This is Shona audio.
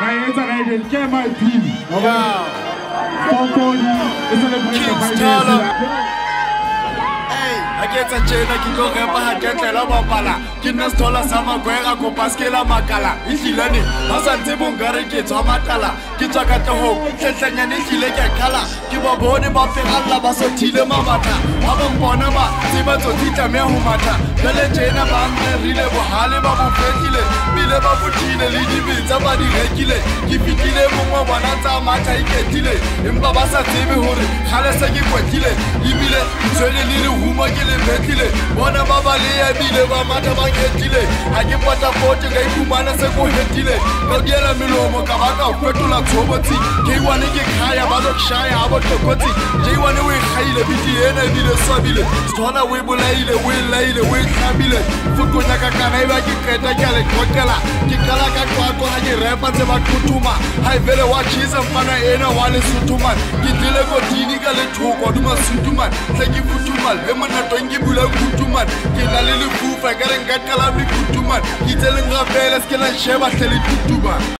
Bayelsa Riders came out team. Okay? Wow. For Cody, it's a celebration of Bayelsa. a ke etsa tjena ke tlo repa ga ketlela bapala ke nna sethola sa makwega kopaske la makala ehlilane ba sa ntse bonkare ke tswa matala ke tswa katlego tlhetlhanyane ehlile ke kgala ke ba bone ba fegalla ba sothile mabata ba bompona ba tseba tsotsi tlameya go matha jale tjena ba nrerile bogale ba bofetile tsa ba di rekile ke fitlile bongwe bona tsa matha iketile empa ba sa tsebe gore kgale se ke kwetile ebile ntshwele le lehumo ke le betlile bona ba ba leya ebile ba matha ba ketile ga ke potapote ka ikumana se ko hetile ka diela melomo ka ba ka fetola tshobotsi jaiwane ke kgaya ba lokshaya a botlokotsi jaiwane o e kgaile bidi ena ebile swabile tshwana o e bolaile o e laile o e tlhabile fokonyaka kanaeba ke keta ke a le kokela ke kala ka direpa tse ba tlothoma ga e fele wa jesa mfana ena wa lesothoman ke tlile kodini ka lethoko duma sothoman tle ke futhuman e monatong ke bulang futhuman ke na le lefufa ka lenka kalame futhuman ke tse leng gafele se ke la sheba tle le tutuman